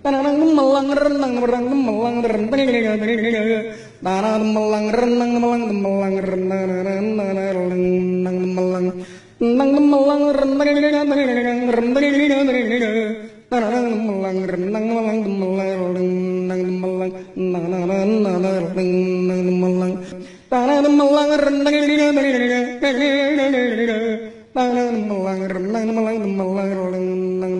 tanang melang renang merang melang renang tanah melang renang melang melang renang renang melang renang melang renang renang renang melang renang melang melang renang melang renang melang tanah melang renang renang melang renang melang renang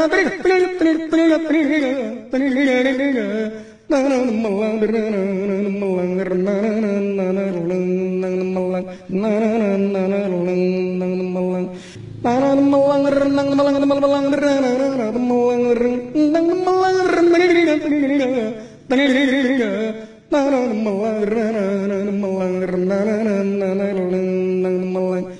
Melang, melang, melang, melang, melang, melang,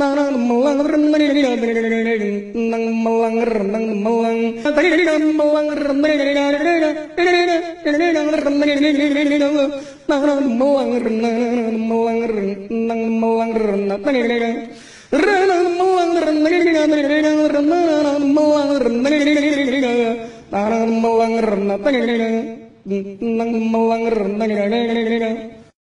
nang melang renang nang melang renang melang nang melang renang melang renang melang renang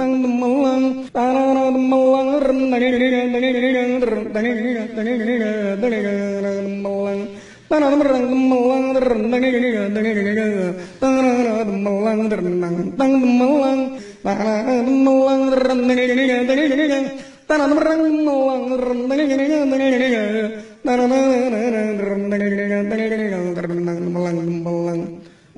tang melang tarara melang rendang rendang rendang rendang melang tanah merang melang rendang rendang tanah melang rendang tang melang tanah melang rendang rendang tanah merang melang rendang rendang tanah merang rendang rendang melang melang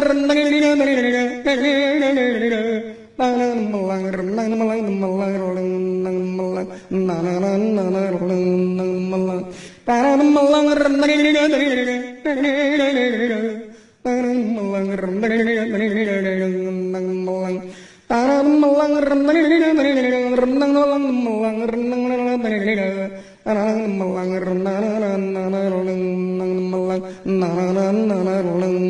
melang melang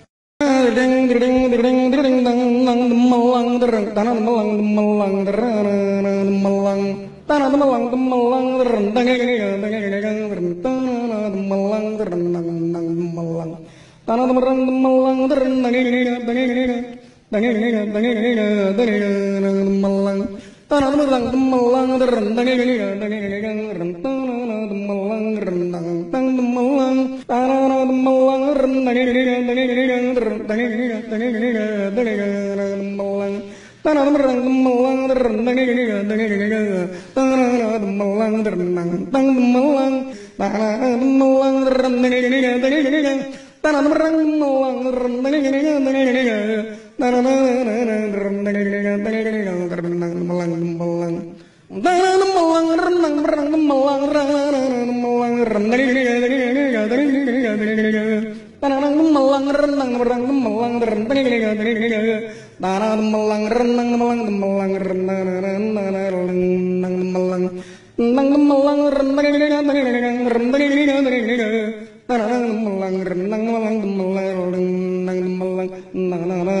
ding ding ding ding dang dang melang dereng tanah melang melang dereng melang tanah melang melang dereng dang dang dang tanah melang dereng dang dang melang tanah melang melang dereng dang dang dang dang dang melang Tarang temelang terentang terentang terentang temelang terentang tang temelang tarang temelang terentang terentang terentang temelang tarang temelang terentang tarang temelang terentang tang temelang tarang temelang terentang tarang temelang terentang renang melang renang melang renang melang renang melang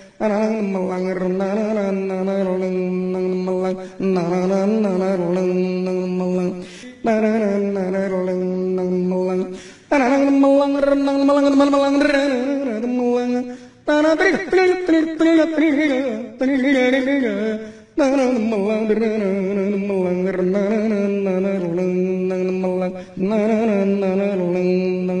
na na na na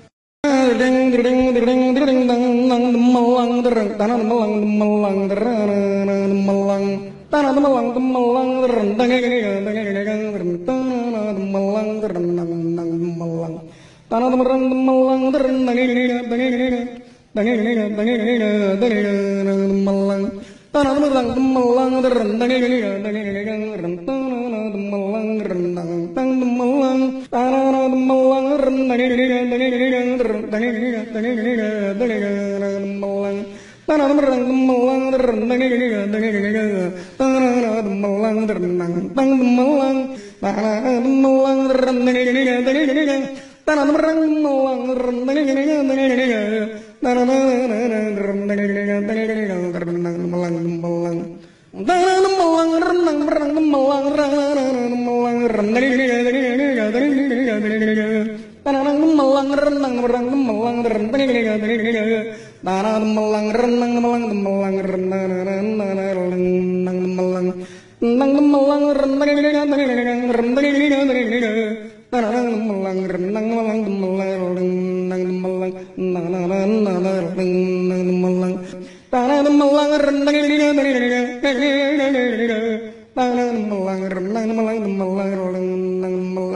Tanah melang melang melang melang melang melang melang melang melang melang melang Tanang melang renang merang melang renang Tanang melang renang melang melang renang renang melang Nang melang renang renang renang Tanang melang renang melang melang renang melang Nang nang renang melang Tanang melang renang renang renang melang renang melang renang melang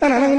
Malang,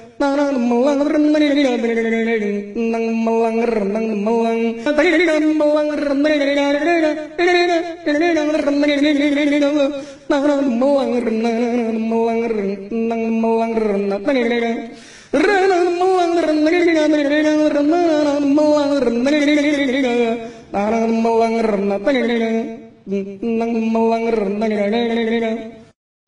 നങ്ങമ്മ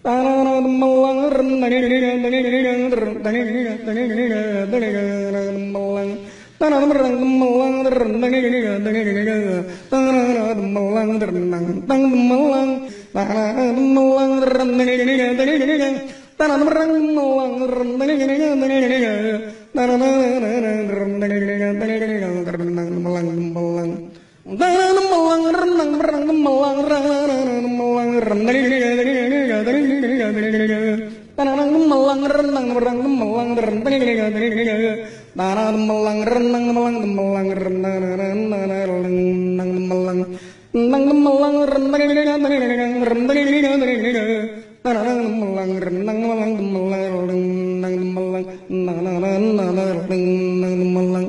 Tanah melang melang melang melang melang melang melang Tanang melang renang merang melang rentang Tanang melang renang melang melang renang renang melang Nang melang renang renang renang Tanang melang renang melang melang renang melang Nang nang nang nang melang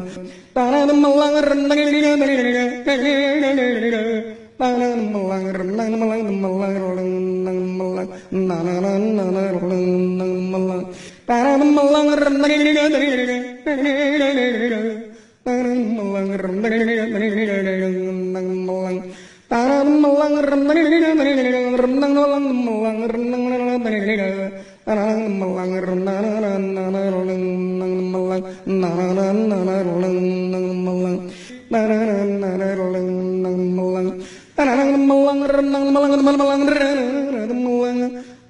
Tanang melang renang renang renang melang renang melang renang melang melang melang melang melang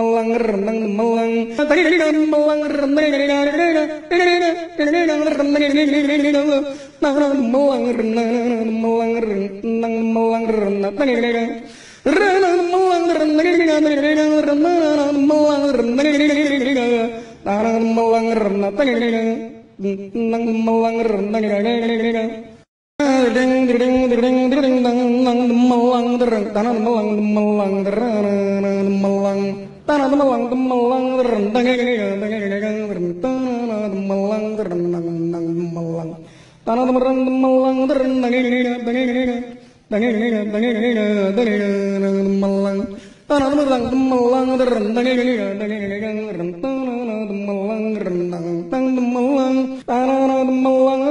melang renang melang. Melang renang melang melang renang melang renang melang melang. tanah temelang temelang terentang tanah temelang terentang temelang tanah temelang temelang terentang temelang tanah temelang temelang terentang tanah temelang terentang temelang tanah temelang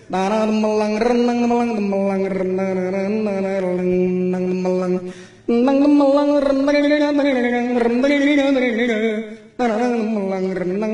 Tanah melang renang melang melang renang renang renang melang renang melang renang renang renang renang melang renang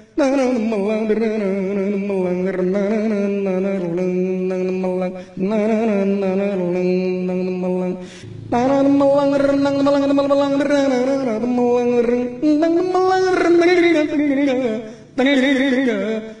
Yeah.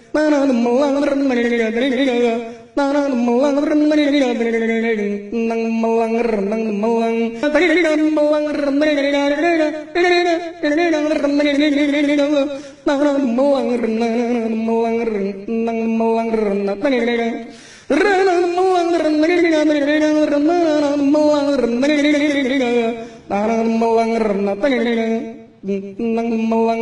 Nang malang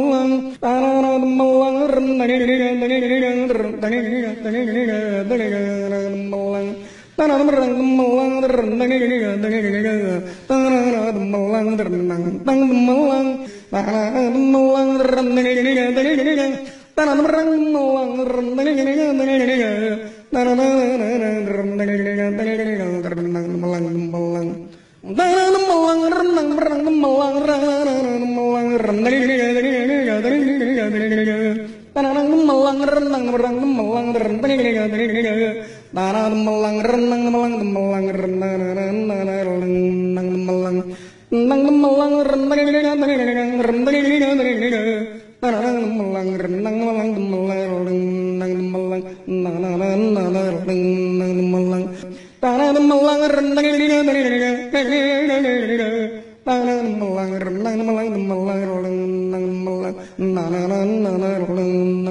mallang tanana mallang randani dani dani dani dani dani mallang tanana mallang mallang randani dani dani tanana mallang renang tang mallang tanana mallang randani dani dani dani tanana mallang mallang randani dani dani dani tanana randani dani dani renang mallang mallang tanana mallang renang renang mallang renang mallang renang tanana mallang renang renang mallang renang tanana mallang renang mallang mallang renang renang mallang nang mallang renang renang tanana mallang renang mallang mallang nang mallang nanana renang mallang tanana mallang renang tanana mallang renang mallang mallang renang mallang nanana renang tanana mallang renang tanana mallang renang mallang tanana mallang renang renang mallang mallang renang tanana mallang renang renang mallang nanana renang mallang tanana renang mallang tanana mallang renang mallang mallang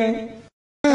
ും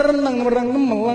renang renang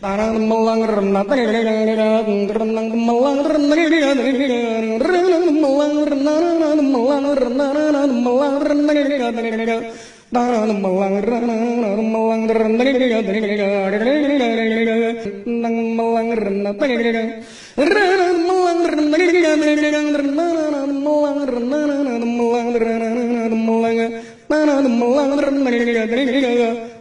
tarang melang renang renang melang renang melang renang melang renang melang renang Tarang melang renang melang renang melang renang renang melang renang melang renang melang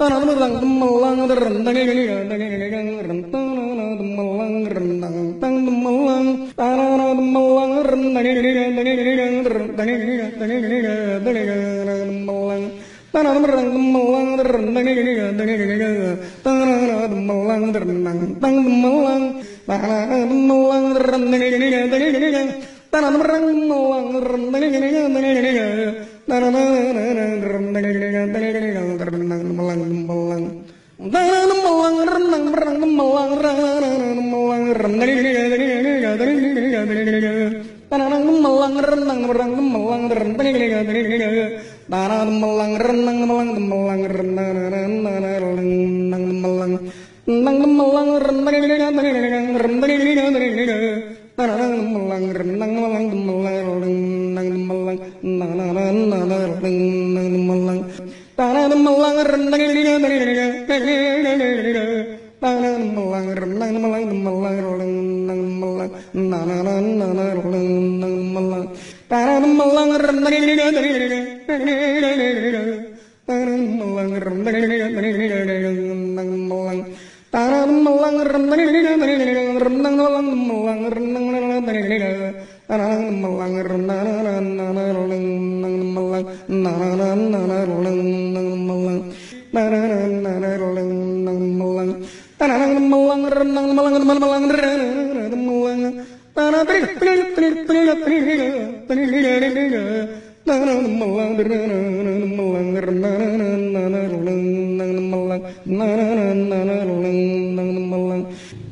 Tang Nang melang rendang rendang rendang rendang rendang nang melang renang melang melang nang melang nang nang nang nang melang tanan melang renang tanan melang renang melang melang nang melang nang nang nang nang melang tanan melang renang tanan melang. renang na na na na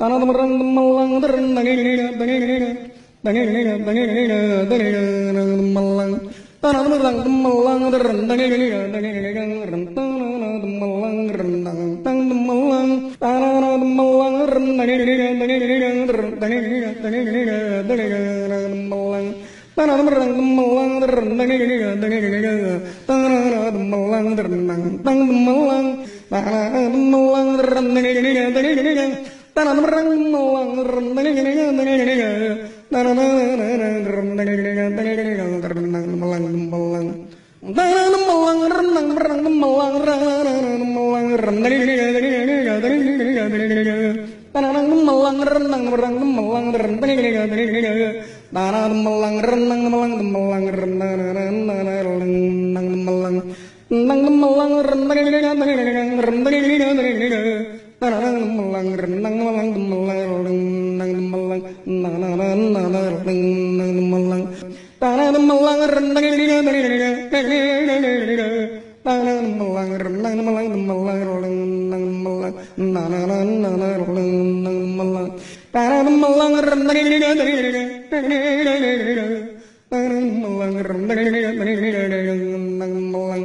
Tang Nang melang rendang rendang rendang rendang rendang melang renang melang melang renang melang nang nang nang nang renang nang melang tanan melang renang tanan melang renang melang melang renang melang nang nang nang nang renang melang tanan melang renang tanan melang renang melang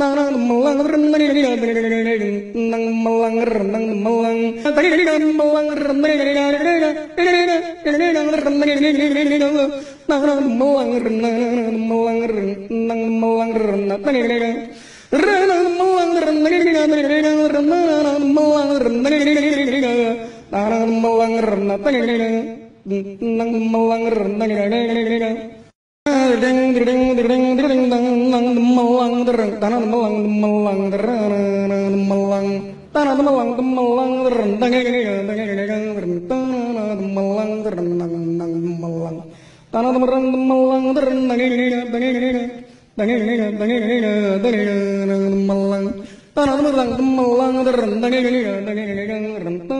Nang malang renang Tanah temerang temelang terendang, tanah temerang temelang terendang, tanah temerang temelang terendang, tanah temerang temelang terendang, tanah temerang temelang terendang, tanah temerang temelang terendang, tanah temerang temelang terendang, tanah temerang temelang terendang, tanah temerang temelang terendang, tanah temerang temelang terendang, tanah melang melang terang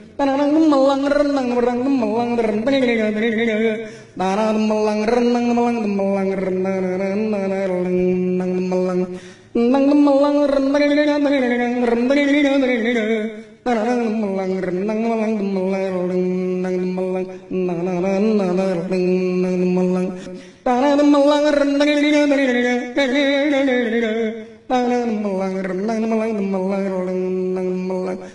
tanang melang renang merang melang renteng tanang melang renang melang melang renang renang melang renang melang renteng renteng tanang melang renang melang melang renang melang renang renang melang tanang melang renteng tanang melang renang melang melang renang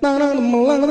Nang malang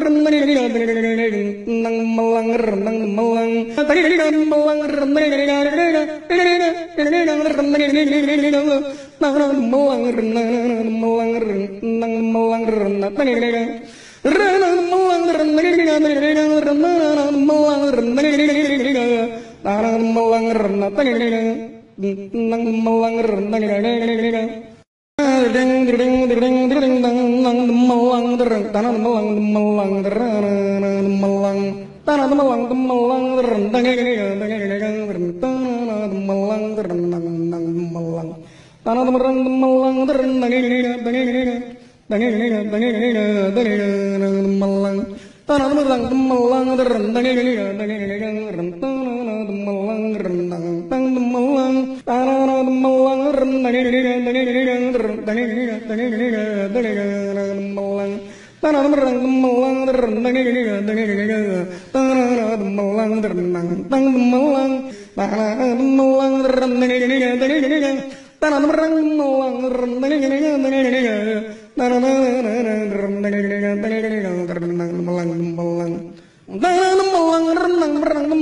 Tanamalangdumalangdrndangdrndangdrndang melang melang melang melang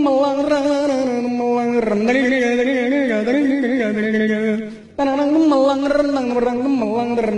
melang melang melang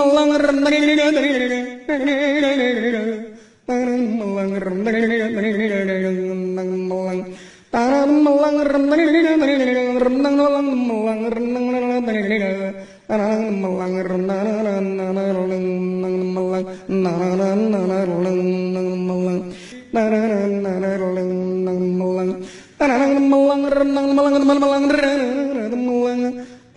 melanggar. melanggar melang tanam melang rendang rendang melang melang rendang tanam melang rendang rendang melang nanan nanan rendang melang nanan nanan rendang melang tanam melang rendang melang melang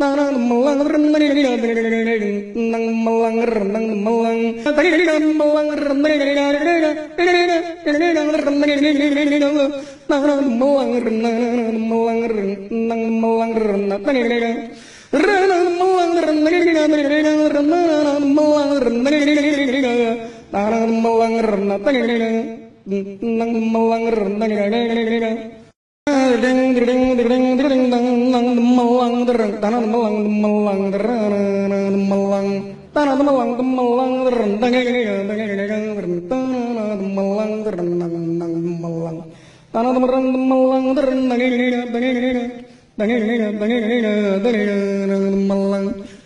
നങ്ങമ്മ വാങ്ങർ നങ്ങ ding ding ding ding ding tanah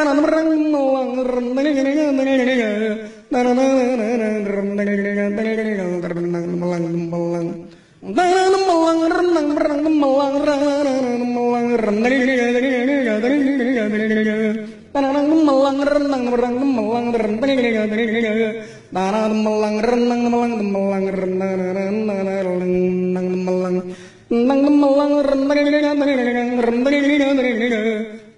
Nang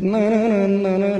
na na na na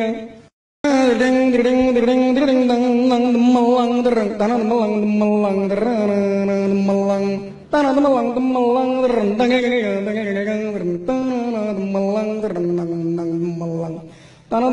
ും Tanah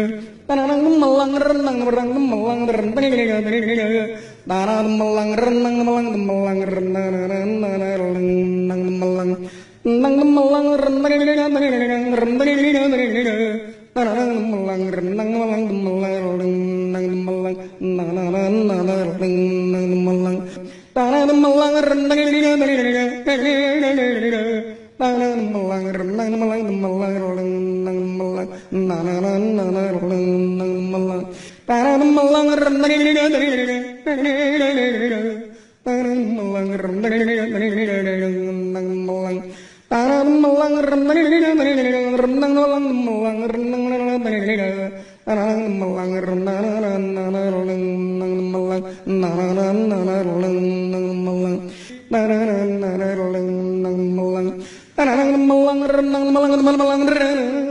Tanang melang renang merang melang rentang Tanang melang renang melang melang renang renang melang Nang melang renang renang renang Tanang melang renang melang melang renang melang Nang nang nang renang melang Tanang melang renang renang renang Tanang melang renang melang melang renang melang melang melang melang melang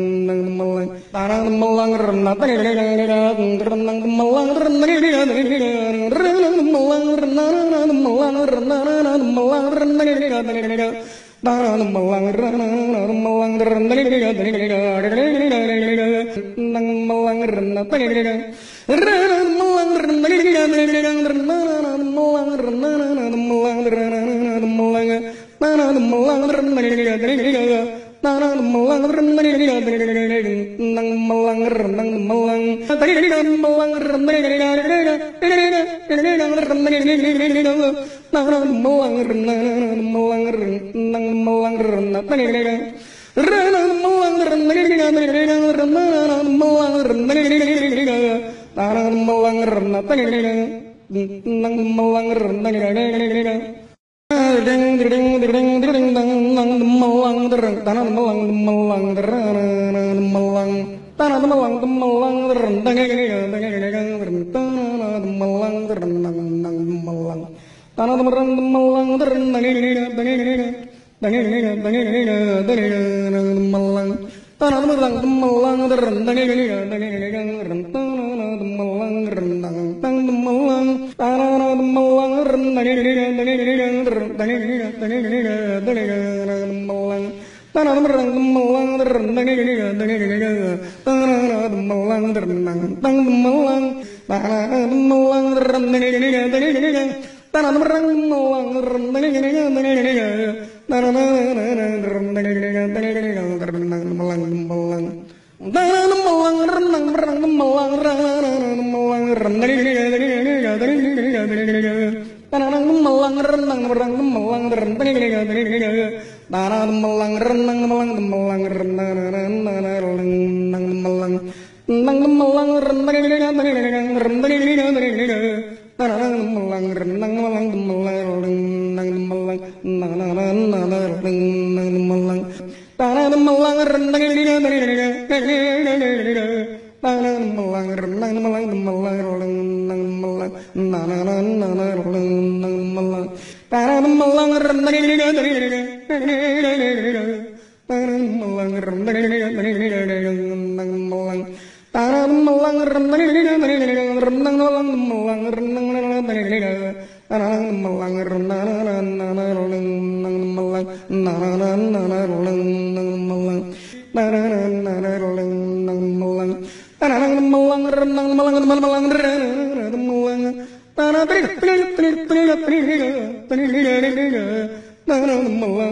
Tarang temelang renang temelang renang temelang renang temelang renang temelang renang temelang renang Tarang melang renang melang renang renang melang renang renang melang renang renang melang renang melang renang melang nang melang nang melang nang melang tadi nang melang nang melang nang melang nang melang Tang melang ding ding ding ding dang dang demelang terang tanah demelang demelang terang demelang tanah demelang demelang terang tang tang tang tanah demelang terang tang tang demelang tanah demelang demelang terang tang tang tang tang tang tang demelang Tang Nang melang rendang rendang rendang rendang rendang melang renang melang melang renang melang nang nang nang nang renang melang tanan melang renang tanan melang renang melang melang renang melang nang nang nang nang melang tanan melang renang tanan melang renang melang Tanam melang renang renang renang melang melang renang renang renang melang renang renang renang melang renang renang melang melang renang melang melang melang melang melang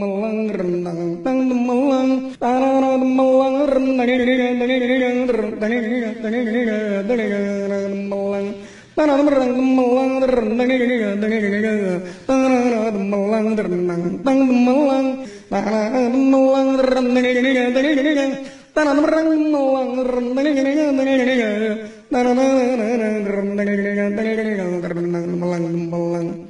temelang renang tang temelang tarara temelang renang temelang Tanah merang temelang terenang Tanah temelang terenang Tang temelang Tanah temelang terenang Tanah merang temelang terenang Tanah merang terenang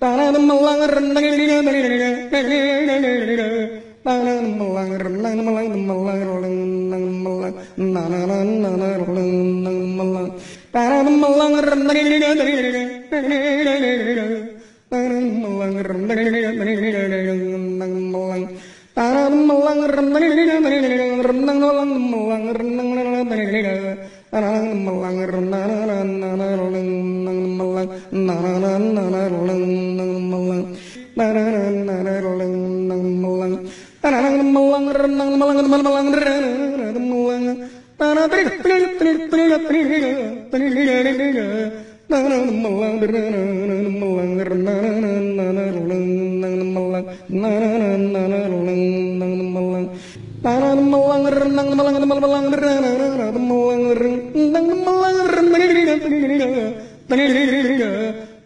Tanam melang renang renang Tanam melang renang melang melang renang melang Nanan nanan renang melang Tanam melang renang Tanam melang renang melang Tanam melang renang renang melang melang renang Tanam melang renang renang melang Yeah.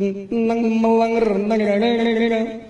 Nang malang renang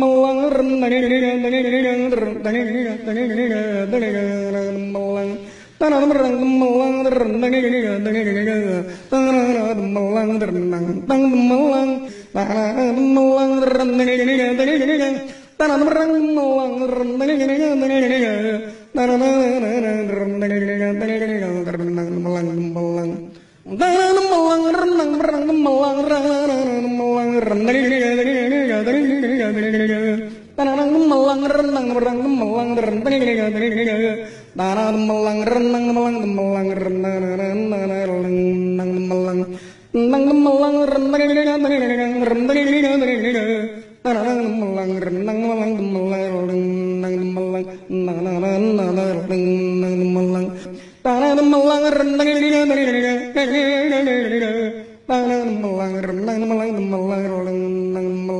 melang melang tanah merang melang tanah melang tang melang tanah melang tanah merang melang melang melang melang melang melang melang Tanang melang renang merang melang rentang Tanang melang renang melang melang renang renang melang Nang melang renang renang renang Tanang melang renang melang melang renang melang Nang nang nang renang melang Tanang melang renang renang renang melang renang melang renang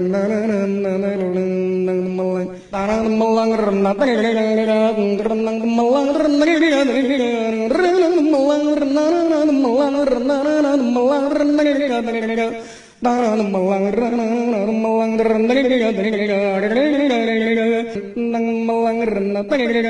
na na na na arang melang renang renang melang renang melang renang melang renang melang renang Tangan melang renang melang renang melang renang renang melang renang melang renang melang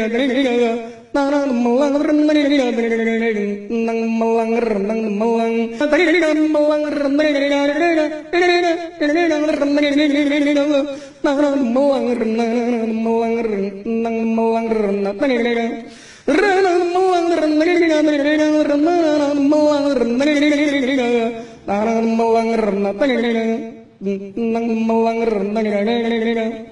melang Nang melang renang renang melang renang melang tadi melang renang renang renang renang nang melang renang melang renang melang renang renang melang renang renang renang melang renang nang melang renang nang melang renang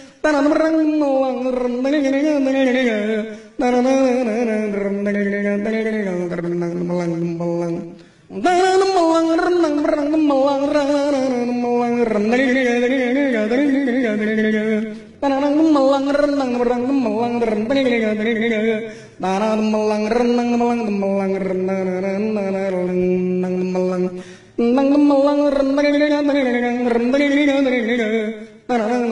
Nang melang rendang rendang rendang rendang rendang melang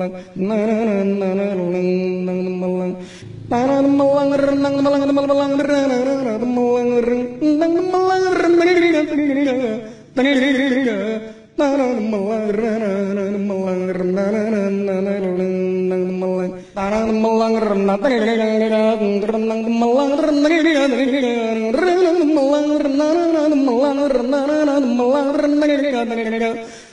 malang na na na malang na malang na malang na malang na malang na malang na malang na malang na na na malang na malang na malang na malang na malang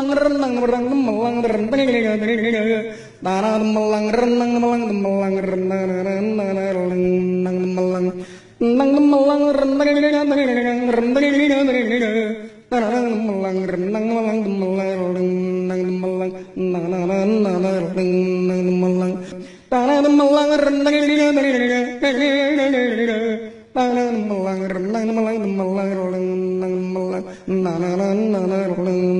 melang renang merang melang renteng tanah melang renang melang melang renang renang melang renang melang renteng renteng tanah melang renang melang melang renang melang tanah renang melang tanah melang renang tanah melang renang melang melang renang melang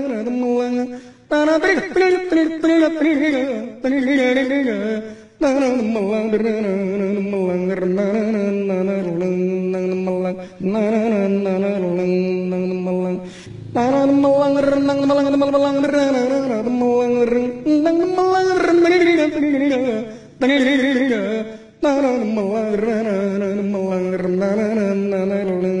na na na na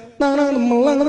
Nang malang